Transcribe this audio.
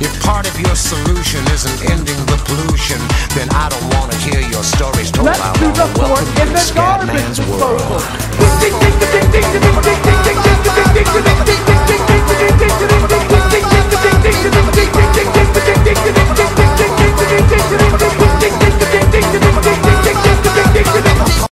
If part of your solution isn't ending the pollution, then I don't want to hear your stories told. Let's do the wanna welcome in the garbage world. disposal.